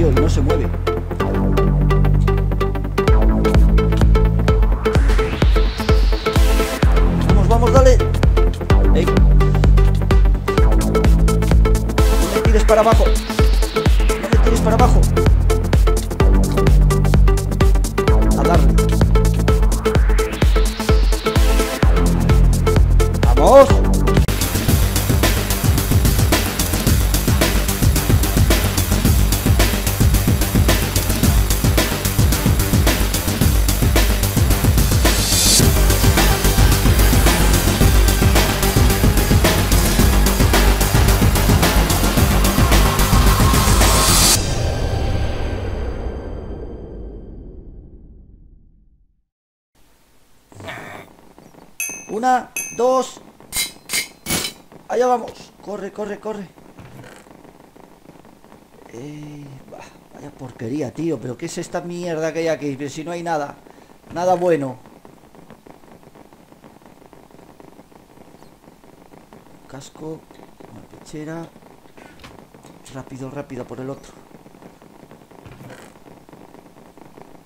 Y no se mueve. Vamos, vamos, dale. Ey. No me tires para abajo. No me tires para abajo. Una, dos. Allá vamos. Corre, corre, corre. Eh, vaya porquería, tío. Pero ¿qué es esta mierda que hay aquí? Si no hay nada. Nada bueno. Casco. Una pechera. Rápido, rápido por el otro.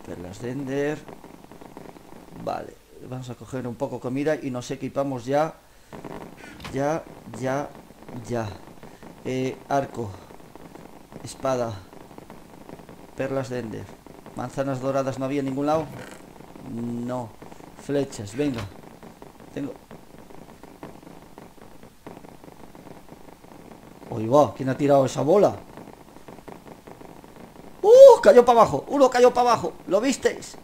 Perlas de Ender. Vale. Vamos a coger un poco comida y nos equipamos ya. Ya, ya, ya. Eh, arco. Espada. Perlas de Ender. Manzanas doradas no había en ningún lado. No. Flechas, venga. Tengo. Oye, va, ¿quién ha tirado esa bola? ¡Uh! Cayó para abajo. Uno cayó para abajo. ¿Lo visteis?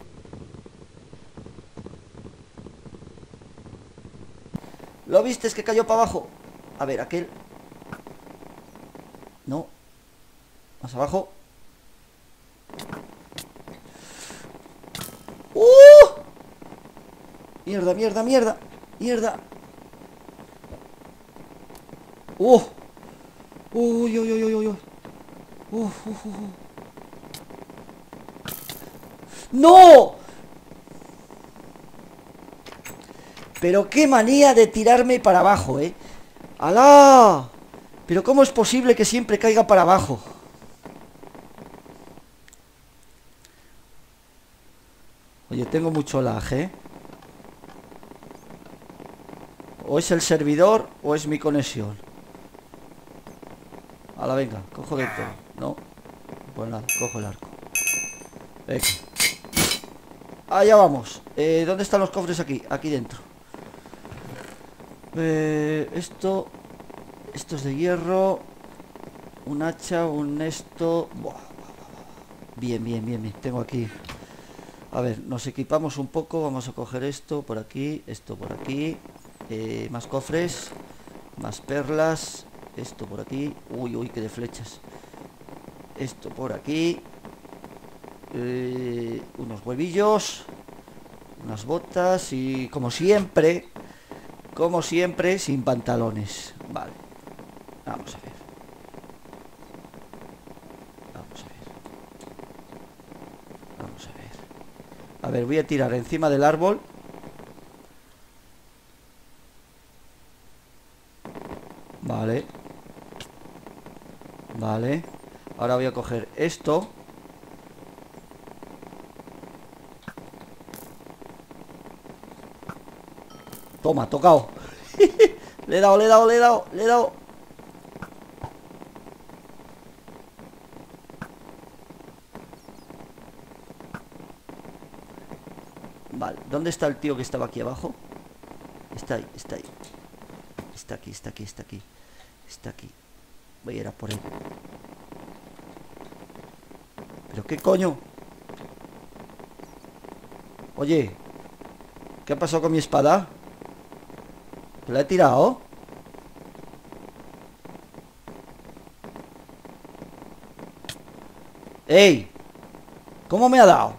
¿Lo viste? que cayó para abajo? A ver, aquel... No. Más abajo. ¡Uh! Mierda, mierda, mierda. Mierda. ¡Uh! Uy, uy, uy, uy, uy. Uf, uf, uf. ¡No! Pero qué manía de tirarme para abajo, ¿eh? ¡Alá! Pero ¿cómo es posible que siempre caiga para abajo? Oye, tengo mucho lag, ¿eh? O es el servidor o es mi conexión. Hala, venga, cojo de todo. No. Pues nada, cojo el arco. Venga. Allá vamos. Eh, ¿Dónde están los cofres aquí? Aquí dentro. Eh, esto Esto es de hierro Un hacha, un esto. Bien, bien, bien, bien Tengo aquí. A ver, nos equipamos un poco Vamos a coger esto por aquí Esto por aquí. Eh, Más cofres Más perlas Esto por aquí. Uy, uy, que de flechas. Esto por aquí. Eh, Unos huevillos Unas botas Y como siempre como siempre, sin pantalones. Vale. Vamos a ver. Vamos a ver. Vamos a ver. A ver, voy a tirar encima del árbol. Vale. Vale. Ahora voy a coger esto. Toma, tocado. le he dado, le he dado, le he dado, le he dado. Vale, ¿dónde está el tío que estaba aquí abajo? Está ahí, está ahí. Está aquí, está aquí, está aquí. Está aquí. Voy a ir a por él. ¿Pero qué coño? Oye, ¿qué ha pasado con mi espada? ¿Que la he tirado? ¡Ey! ¿Cómo me ha dado?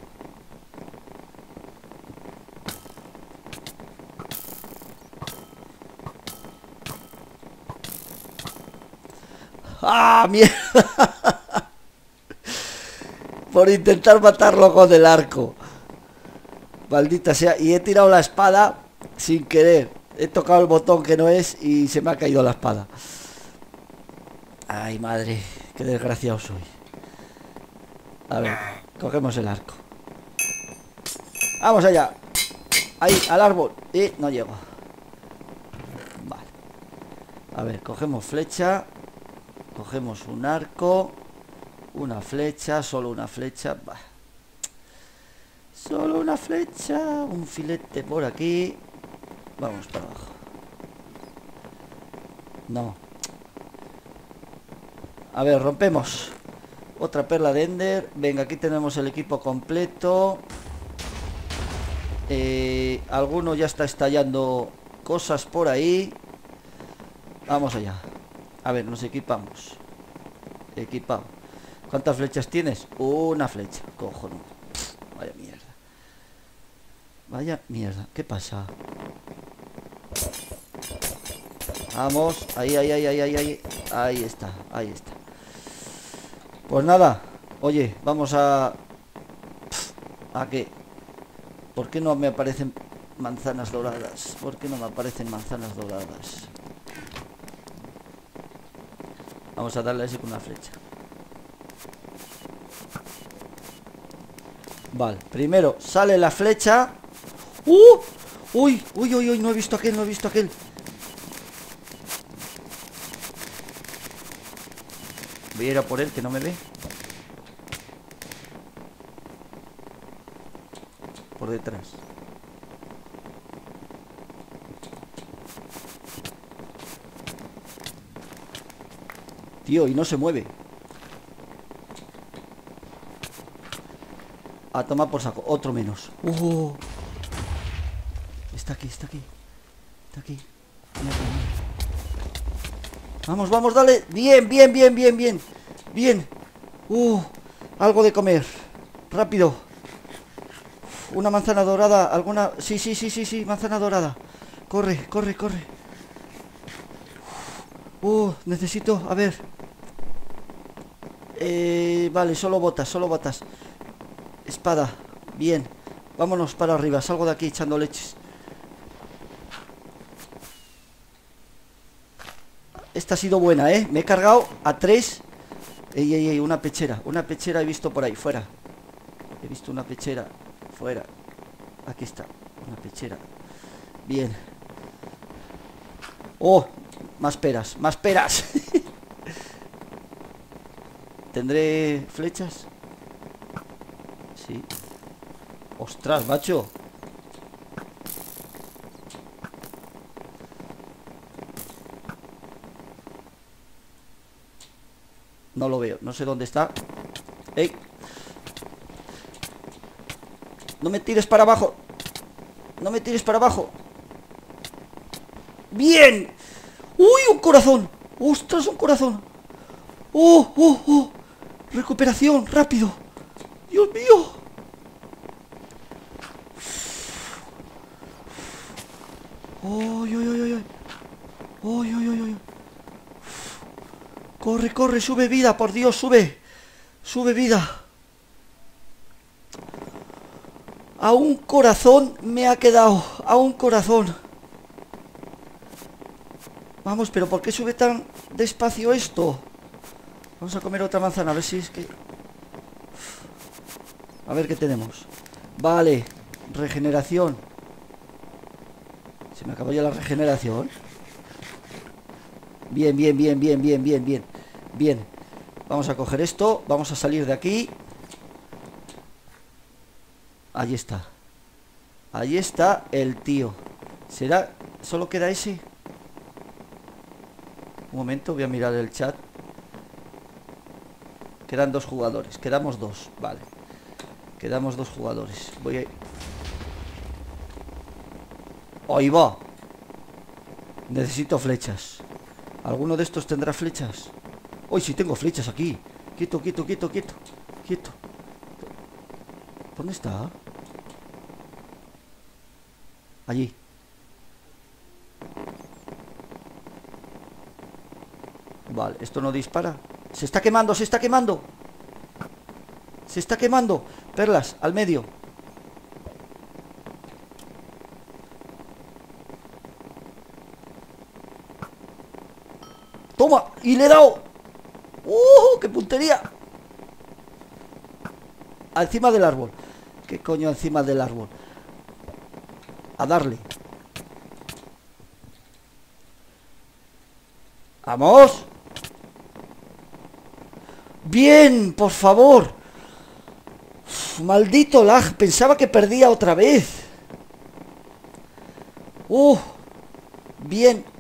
¡Ah, mierda! Por intentar matarlo con el arco. Maldita sea. Y he tirado la espada sin querer. He tocado el botón que no es y se me ha caído la espada. Ay, madre, qué desgraciado soy. A ver, cogemos el arco. Vamos allá. Ahí, al árbol. Y no llego. Vale. A ver, cogemos flecha. Cogemos un arco. Una flecha, solo una flecha. Solo una flecha. Un filete por aquí. Vamos para abajo. No. A ver, rompemos. Otra perla de Ender. Venga, aquí tenemos el equipo completo. Eh, alguno ya está estallando cosas por ahí. Vamos allá. A ver, nos equipamos. Equipado. ¿Cuántas flechas tienes? Una flecha. Cojonudo. Vaya mierda. Vaya mierda. ¿Qué pasa? Vamos. Ahí, ahí, ahí, ahí, ahí, ahí. Ahí está, ahí está. Pues nada. Oye, vamos a... ¿A qué? ¿Por qué no me aparecen manzanas doradas? ¿Por qué no me aparecen manzanas doradas? Vamos a darle así con una flecha. Vale, primero sale la flecha. ¡Uh! ¡Uy! ¡Uy, uy, uy! No he visto aquel, no he visto aquel. Voy a ir a por él, que no me ve. Por detrás. Tío, y no se mueve. A tomar por saco. Otro menos. Uh. Está aquí, está aquí. Está aquí. Vamos, vamos, dale. Bien, bien, bien, bien, bien. Bien. Uh, algo de comer. Rápido. Una manzana dorada. Alguna... Sí, sí, sí, sí, sí. Manzana dorada. Corre, corre, corre. Uh, necesito... A ver. Eh, vale, solo botas, solo botas. Espada. Bien. Vámonos para arriba. Salgo de aquí echando leches. Ha sido buena, ¿eh? Me he cargado a tres. Ey, ey, ey, una pechera. Una pechera he visto por ahí, fuera. He visto una pechera. Fuera. Aquí está. Una pechera. Bien. Oh, más peras, más peras. ¿Tendré flechas? Sí. Ostras, macho. No lo veo, no sé dónde está ¡Ey! No me tires para abajo No me tires para abajo ¡Bien! ¡Uy, un corazón! ¡Ostras, un corazón! ¡Oh, oh, oh! Recuperación, rápido ¡Dios mío! ¡Uy, uy, uy, uy! ¡Uy, uy, uy! Corre, corre, sube vida, por Dios, sube. Sube vida. A un corazón me ha quedado. A un corazón. Vamos, pero ¿por qué sube tan despacio esto? Vamos a comer otra manzana, a ver si es que... A ver qué tenemos. Vale, regeneración. Se me acabó ya la regeneración. Bien, bien, bien, bien, bien, bien, bien. Bien. Vamos a coger esto. Vamos a salir de aquí. Ahí está. Ahí está el tío. ¿Será? ¿Solo queda ese? Un momento, voy a mirar el chat. Quedan dos jugadores. Quedamos dos. Vale. Quedamos dos jugadores. Voy a... Ahí va. Necesito flechas. ¿Alguno de estos tendrá flechas? Hoy sí tengo flechas aquí. Quieto, quieto, quieto, quieto. Quieto. ¿Dónde está? Allí. Vale, esto no dispara. Se está quemando, se está quemando. Se está quemando. Perlas, al medio. Toma, y le he dado. ¡Qué puntería! encima del árbol. ¿Qué coño encima del árbol? A darle. ¡Vamos! Bien, por favor. maldito lag. Pensaba que perdía otra vez. Uh, bien.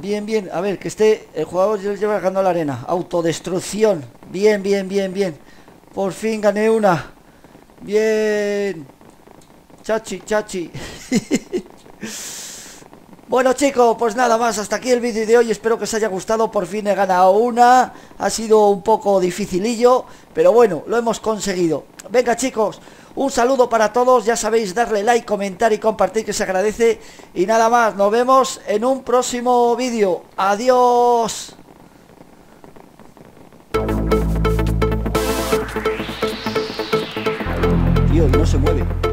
Bien, bien. A ver, que esté... El jugador lleva ganando la arena. Autodestrucción. Bien, bien, bien, bien. Por fin gané una. Bien. Chachi, chachi. bueno chicos, pues nada más, hasta aquí el vídeo de hoy, espero que os haya gustado, por fin he ganado una, ha sido un poco dificilillo, pero bueno, lo hemos conseguido. Venga chicos, un saludo para todos, ya sabéis, darle like, comentar y compartir que se agradece. Y nada más, nos vemos en un próximo vídeo. Adiós. Tío, no se mueve.